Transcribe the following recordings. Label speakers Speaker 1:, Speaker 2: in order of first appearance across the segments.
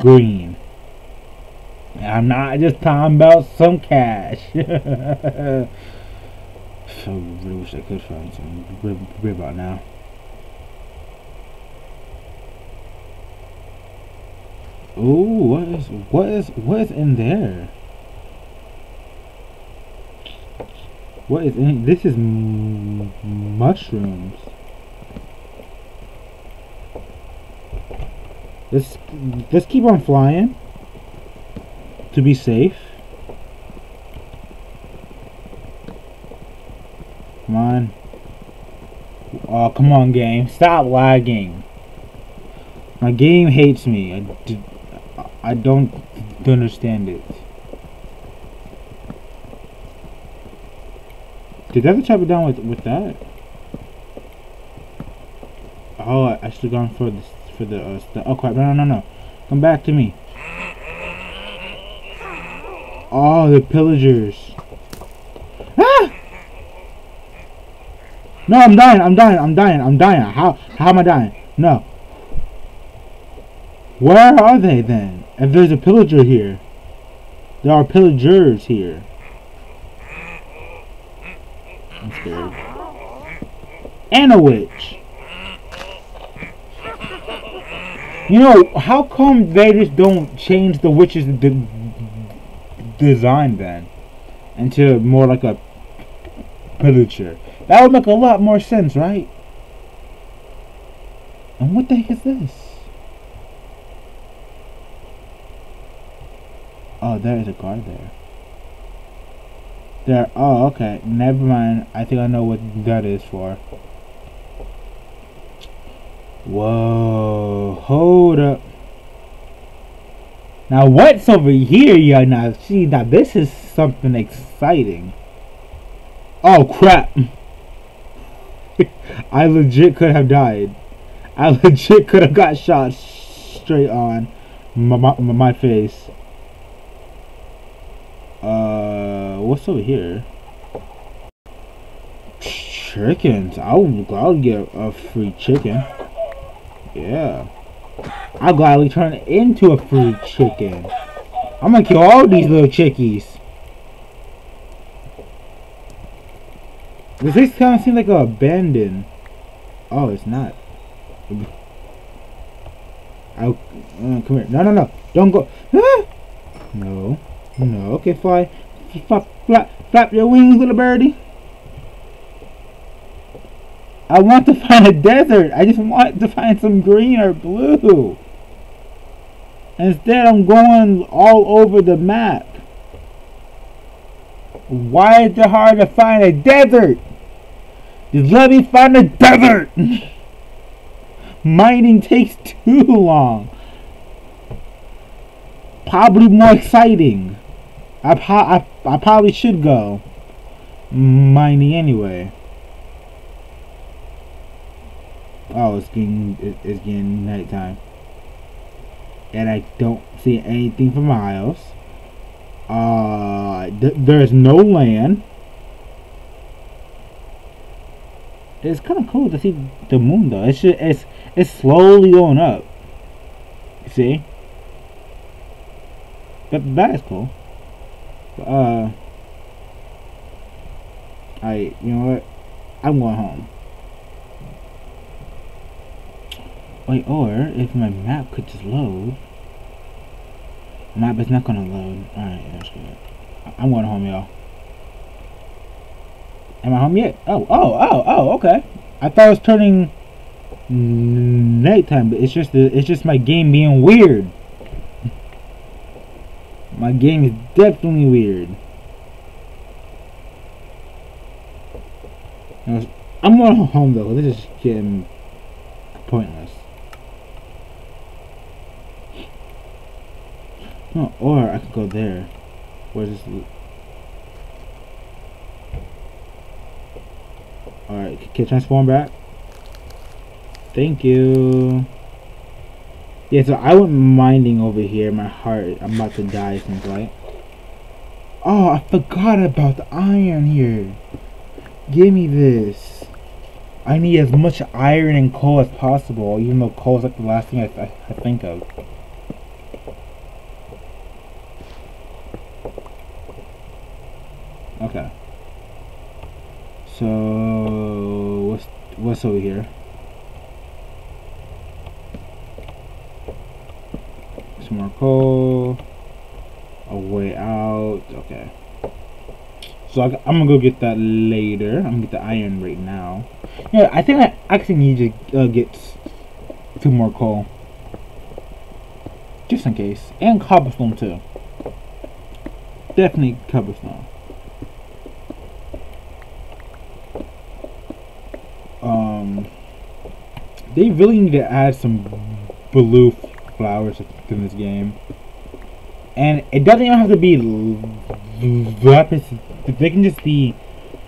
Speaker 1: green. I'm not just talking about some cash. I really wish I could find some right about now. Ooh, what is what is what is in there? What is in this is mushrooms. Let's let's keep on flying to be safe. Come on. Oh, come on, game. Stop lagging. My game hates me. I, I don't understand it. Did I ever chop it down with with that? Oh, I should have gone for this for the uh, stuff. Oh crap! No, no, no, no! Come back to me. Oh, the pillagers. Ah! No, I'm dying. I'm dying. I'm dying. I'm dying. How? How am I dying? No. Where are they then? If there's a pillager here, there are pillagers here. I'm scared. And a witch. You know, how come they just don't change the witch's de design then? Into more like a pillager. That would make a lot more sense, right? And what the heck is this? Oh, there is a guard there. There. Oh, okay. Never mind. I think I know what that is for. Whoa, hold up. Now what's over here, y'all? Now see, now this is something exciting. Oh crap! I legit could have died. I legit could have got shot straight on my, my, my face. Uh, what's over here? Chickens. I'll, I'll get a free chicken. Yeah. I'll gladly turn into a free chicken. I'm gonna kill all these little chickies. Does this kind of seem like a abandoned? Oh, it's not. I'll, uh, come here. No, no, no. Don't go. No. No. Okay, fly. Flap, flap, flap your wings, little birdie. I want to find a desert. I just want to find some green or blue. Instead, I'm going all over the map. Why is it hard to find a desert? Just let me find a desert. Mining takes too long. Probably more exciting. I, I, I probably should go mining anyway. Oh, it's getting it's getting nighttime, and I don't see anything for miles. Uh, th there's no land. It's kind of cool to see the moon though. It's just, it's it's slowly going up. See? But that is cool. Uh, I you know what? I'm going home. Wait, or if my map could just load. Map is not gonna load. Alright, that's good. I'm going home, y'all. Am I home yet? Oh, oh, oh, oh, okay. I thought it was turning nighttime, but it's just the, it's just my game being weird. my game is definitely weird. I'm going home though. This is getting pointless. Oh, or I could go there. Where's this loot? Alright, can transform back? Thank you. Yeah, so I went mining over here. My heart, I'm about to die since like. Oh, I forgot about the iron here. Give me this. I need as much iron and coal as possible, even though coal is like the last thing I, I, I think of. Okay. So what's what's over here? Some more coal. A way out. Okay. So I, am gonna go get that later. I'm gonna get the iron right now. Yeah, I think I actually need to uh, get two more coal. Just in case. And cobblestone too. Definitely cobblestone. They really need to add some blue flowers in this game. And it doesn't even have to be lapis. They can just be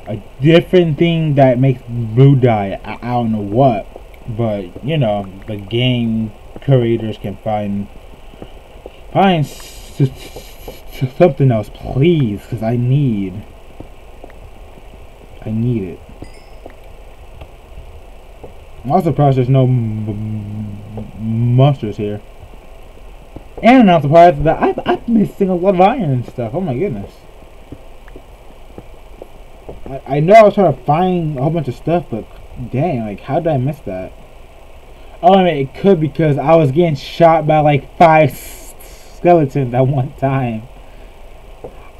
Speaker 1: a different thing that makes blue dye. I, I don't know what. But, you know, the game creators can find find something else, please, because I need I need it. I'm surprised there's no monsters here. And I'm surprised that I've, I'm missing a lot of iron and stuff. Oh my goodness. I, I know I was trying to find a whole bunch of stuff, but dang, like, how did I miss that? Oh, I mean, it could because I was getting shot by like five skeletons at one time.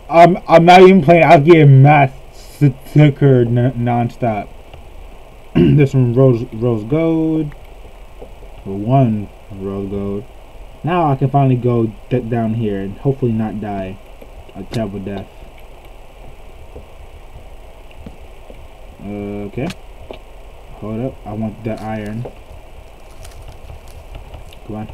Speaker 1: I'm, I'm not even playing, I was getting massacred non-stop. There's one rose, rose gold. One rose gold. Now I can finally go down here and hopefully not die a terrible death. Okay. Hold up. I want the iron. Come on.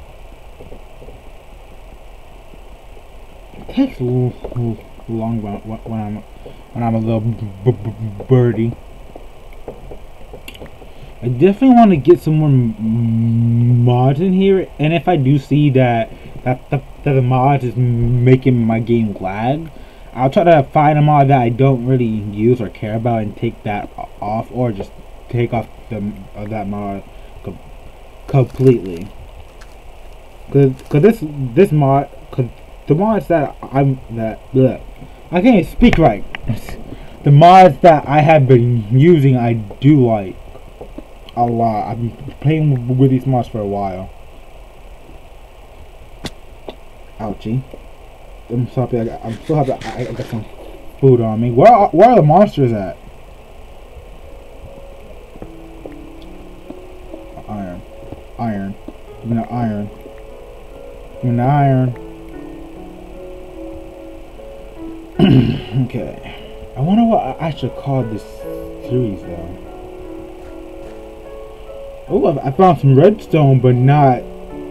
Speaker 1: It takes a little, long when I'm when I'm a little birdie. I definitely want to get some more mods in here, and if I do see that that the, that the mod is making my game lag, I'll try to find a mod that I don't really use or care about and take that off, or just take off the uh, that mod co completely. Cause, cause this this mod, cause the mods that I'm that bleh, I can't speak right. the mods that I have been using, I do like a lot. I've been playing with these mods for a while. Ouchie. I'm so happy. I got, I'm so happy. I, I got some food on me. Where are, where are the monsters at? Iron, iron. Give me the iron. Give me the iron. okay. I wonder what I should call this series though. Oh, I found some redstone, but not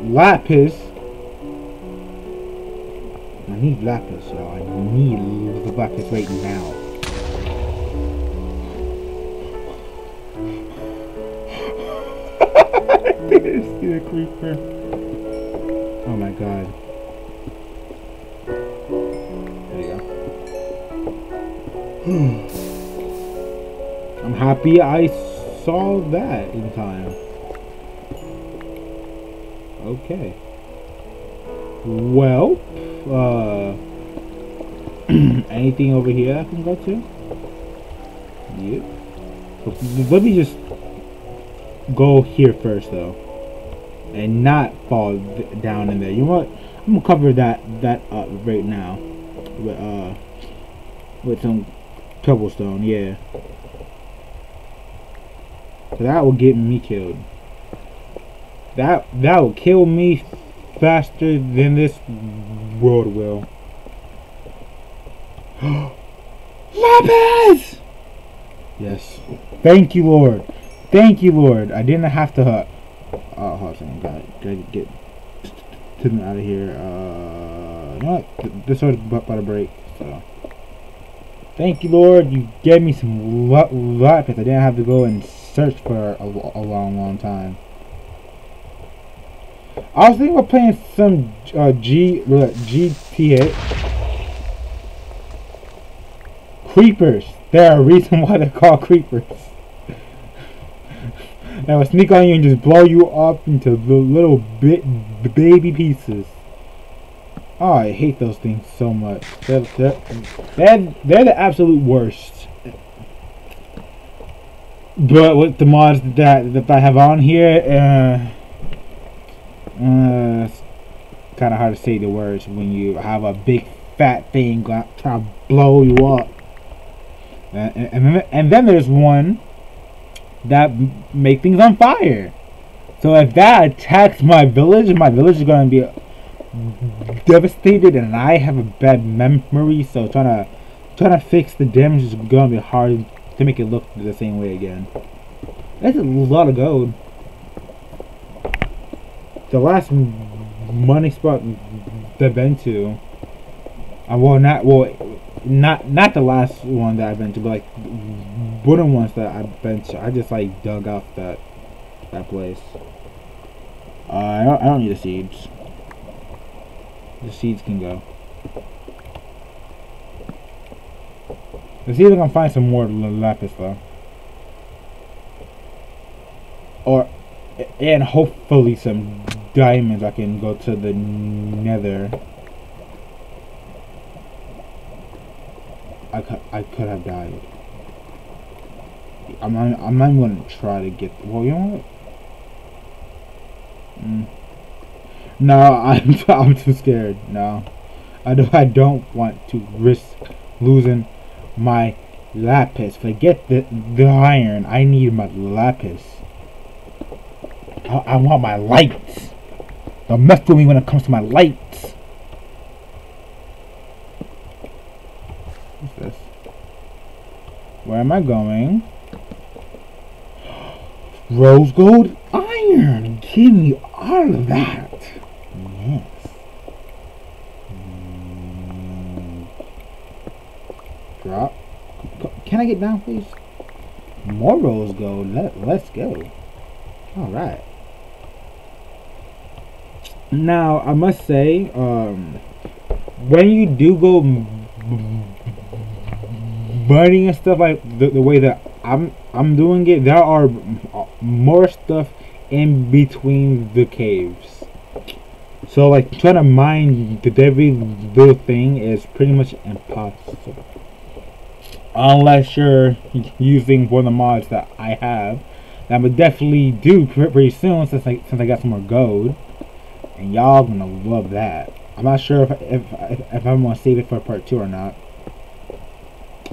Speaker 1: lapis. I need lapis, y'all. I need the lapis right now. I see the creeper. Oh my god. There you go. Hmm. I'm happy I saw that in time. Okay. Well, uh, anything over here I can go to? Yep. Let me just go here first, though, and not fall down in there. You know what? I'm gonna cover that that up right now with uh with some cobblestone. Yeah, that will get me killed. That that will kill me faster than this world will. Lapis! Yes. Thank you, Lord. Thank you, Lord. I didn't have to. Uh, oh, hold on. Got gotta get to them out of here. Uh, what? This sword's about to break. So. Thank you, Lord. You gave me some lapis. I didn't have to go and search for a, a long, long time. I was thinking of playing some uh, G uh, GTA. Creepers. There are a reason why they're called creepers. that will sneak on you and just blow you up into the little bit baby pieces. Oh, I hate those things so much. They're, they're, they're, they're the absolute worst. But with the mods that, that I have on here, uh, uh, it's kind of hard to say the words when you have a big fat thing trying to blow you up. And, and, then, and then there's one that make things on fire. So if that attacks my village, my village is going to be devastated, and I have a bad memory. So trying to trying to fix the damage is going to be hard to make it look the same way again. That's a lot of gold. The last money spot I've been to, uh, well, not well, not not the last one that I've been to, but like one of the ones that I've been to. I just like dug off that that place. Uh, I don't, I don't need the seeds. The seeds can go. Let's see if I can find some more lapis though. Or, and hopefully some diamonds I can go to the nether. I could, I could have died. I'm not, I'm not even gonna try to get, well you know what? Mm. No, I'm, I'm too scared, no. I, do, I don't want to risk losing my lapis. Forget the, the iron. I need my lapis. I, I want my lights. Don't mess with me when it comes to my lights. What's this? Where am I going? Rose gold iron. Give me all of that. Yes. Mm. drop. Can I get down, please? More rose gold. Let, let's go. Alright. Now, I must say, um, when you do go burning and stuff like the, the way that I'm I'm doing it, there are more stuff in between the caves. So like trying to mine the every little thing is pretty much impossible unless you're using one of the mods that I have. That would definitely do pretty soon since I since I got some more gold, and y'all gonna love that. I'm not sure if if if, if I'm gonna save it for part two or not.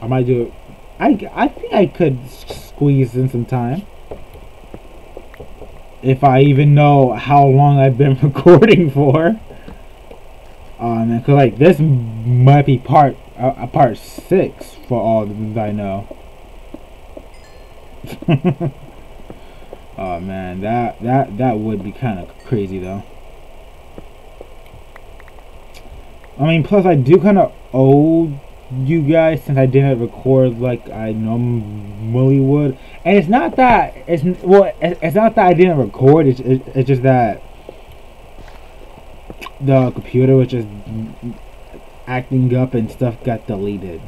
Speaker 1: I might do it. I I think I could squeeze in some time. If I even know how long I've been recording for. Um, cause like this might be part uh, a part six for all I know. oh man, that that that would be kind of crazy though. I mean, plus I do kind of owe you guys since I didn't record like I normally would, and it's not that it's well, it's not that I didn't record. It's it's, just that the computer was just acting up and stuff got deleted.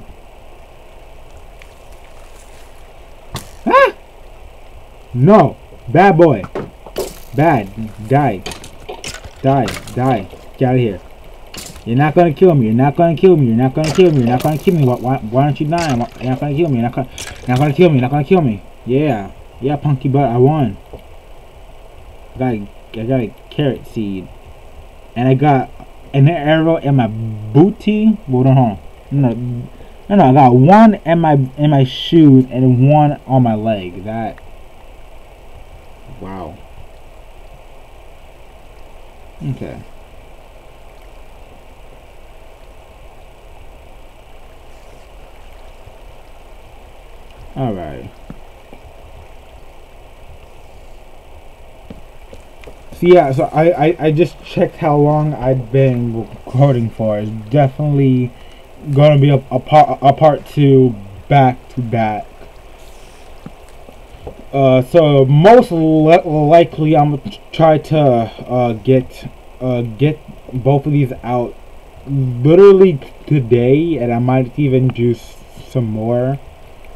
Speaker 1: Ah! No! Bad boy! Bad. Die. Die. Die. Get out of here. You're not gonna kill me. You're not gonna kill me. You're not gonna kill me. You're not gonna kill me. Why, why, why aren't you dying? You're not gonna kill me. You're not gonna, you're not gonna kill me. You're not gonna kill me. Yeah. Yeah, punky butt. I won. I got, a, I got a carrot seed. And I got an arrow in my booty. Hold on, no, no, no. I got one in my in my shoes and one on my leg. That. Wow. Okay. All right. So yeah, so I, I, I just checked how long I've been recording for. It's definitely gonna be a, a part a part two back to back. Uh, so most likely I'm gonna try to uh, get uh, get both of these out literally today, and I might even do some more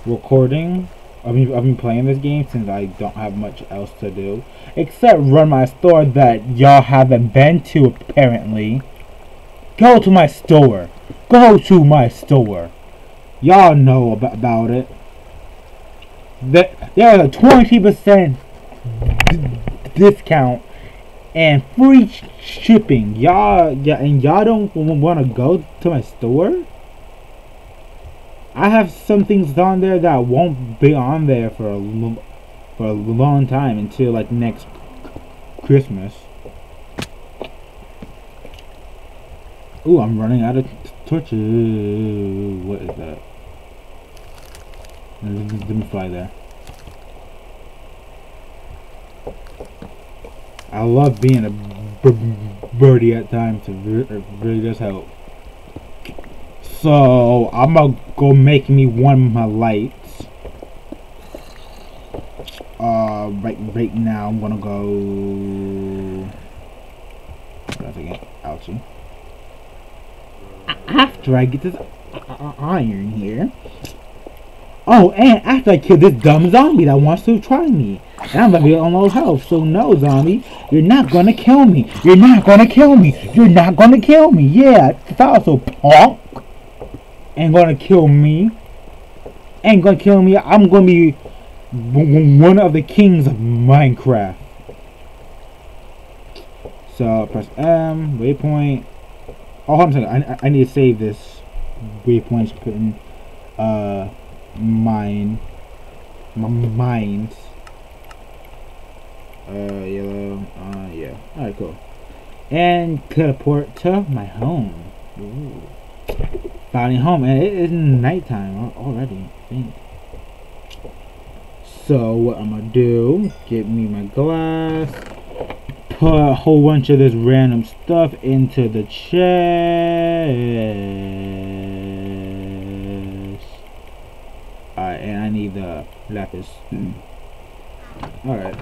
Speaker 1: recording. I've been, I've been playing this game since I don't have much else to do. Except run my store that y'all haven't been to apparently. Go to my store. Go to my store. Y'all know ab- about it. There, there's a 20% discount and free shipping. Y'all, and y'all don't want to go to my store? I have some things on there that won't be on there for a for a long time until like next Christmas. Ooh, I'm running out of torches. What is that? Let me fly there. I love being a birdie at times. It really does help. So I'm gonna go make me one of my lights. Uh, right, right now I'm gonna go. Once again, ouchie. After I get this i- i- iron here. Oh, and after I kill this dumb zombie that wants to try me. And I'm gonna be on low health, so no, zombie, you're not gonna kill me. You're not gonna kill me. You're not gonna kill me. Yeah, thought so, punk. Ain't gonna kill me. Ain't gonna kill me. I'm gonna be one of the kings of Minecraft. So press M, waypoint. Oh, hold on a second. I, I- need to save this waypoint. Put in uh mine, m- mines. Uh, yellow. Uh, yeah. All right, cool. And teleport to my home. Ooh. Finally home, and it is nighttime already. I think. So what I'm gonna do? Get me my glass. Put a whole bunch of this random stuff into the chest. Alright, and I need the lapis. Hmm. Alright.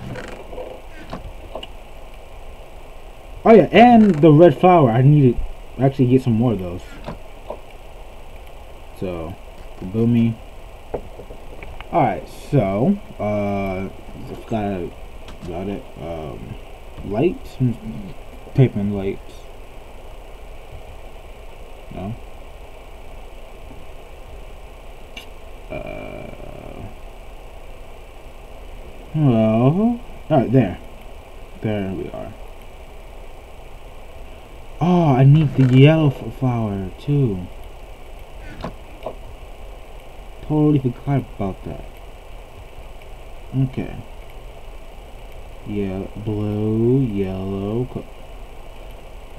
Speaker 1: Oh yeah, and the red flower. I need to actually get some more of those. So, boomy. Alright, so, uh, just gotta, got it, um, lights? Tape and lights. No? Uh, well, alright, there. There we are. Oh, I need the yellow flower too. Totally forgot about that. Okay. Yeah, blue, yellow,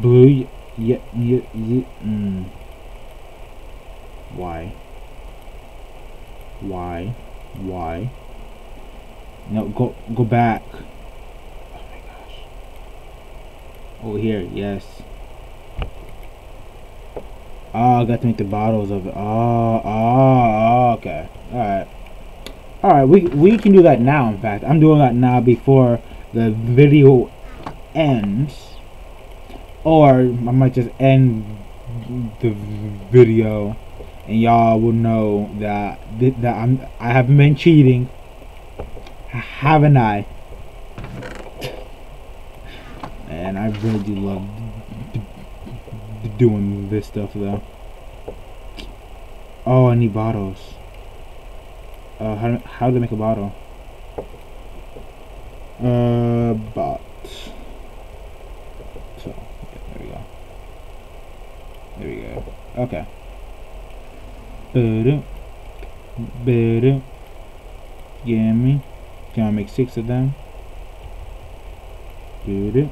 Speaker 1: blue, yeah, yeah, yeah, mm. Why? Why? Why? No, go, go back. Oh my gosh. Over here, yes. Oh, I got to make the bottles of it. Oh, oh, okay. Alright. Alright, we, we can do that now, in fact. I'm doing that now before the video ends. Or I might just end the video and y'all will know that that I'm I haven't been cheating. Haven't I? And I really do love doing this stuff though. Oh, I need bottles. Uh, how how do I make a bottle? Uh, bot. So yeah, there we go. There we go. Okay. Ba-dum. Ba-dum. Gimme. Can I make six of them? Do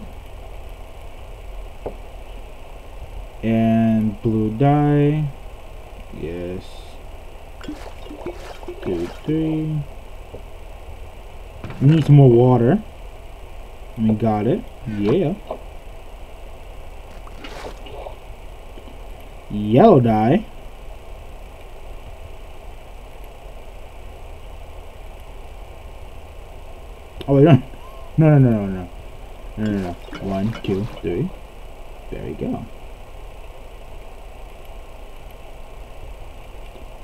Speaker 1: And blue dye. Yes. Two, three. We need some more water. We got it. Yeah. Yellow dye. Oh wait, no, no, no, no, no, no, no, no, no. One, two, three. There you go.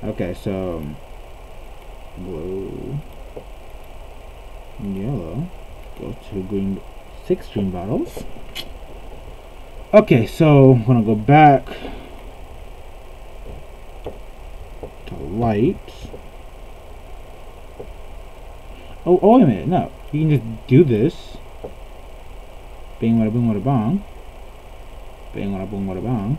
Speaker 1: Okay, so um, blue, yellow. Go to green. Six green bottles. Okay, so I'm gonna go back to lights. Oh, oh, wait a minute, no. You can just do this. Bing, wada, boom, wada, bong. Bing, wada, boom, wada, bong.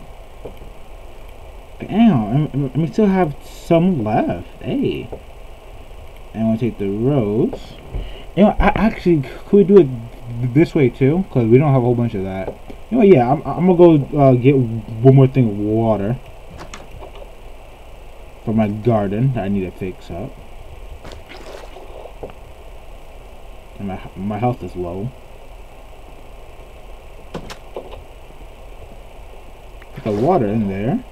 Speaker 1: Damn, and we still have some left. Hey. And gonna take the rose. You know, I actually, could we do it this way too? Because we don't have a whole bunch of that. You know, yeah, I'm, I'm gonna go uh, get one more thing of water. For my garden that I need to fix up. And my, my health is low. Put the water in there.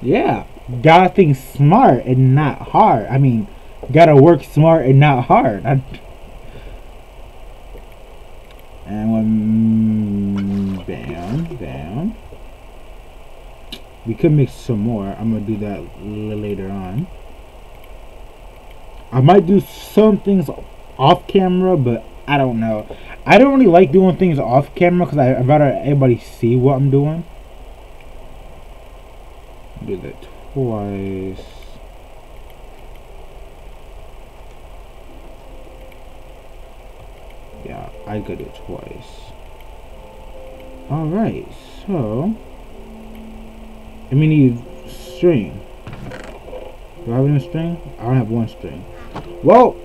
Speaker 1: Yeah. Gotta think smart and not hard. I mean, gotta work smart and not hard. I, and when bam, bam. We could mix some more. I'm gonna do that later on. I might do some things off camera, but I don't know. I don't really like doing things off camera because I'd rather everybody see what I'm doing. Do that twice. Yeah, I got it twice. Alright, so... I mean, need string. Do I have any string? I don't have one string. Well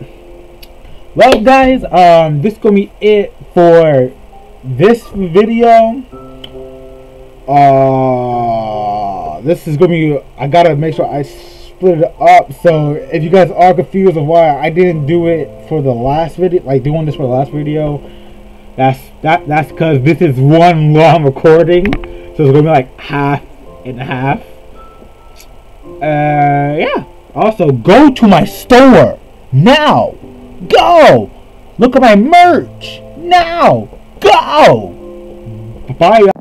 Speaker 1: well guys um this is gonna be it for this video uh this is gonna be i gotta make sure i split it up so if you guys are confused of why i didn't do it for the last video like doing this for the last video that's that that's because this is one long recording so it's gonna be like half and half uh yeah also go to my store now Go! Look at my merch! Now! Go! Bye.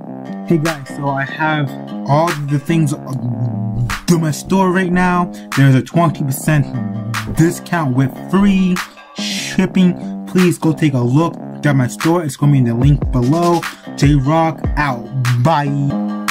Speaker 1: Hey guys, so I have all the things to my store right now. There's a 20% discount with free shipping. Please go take a look at my store. It's going to be in the link below. J Rock out. Bye.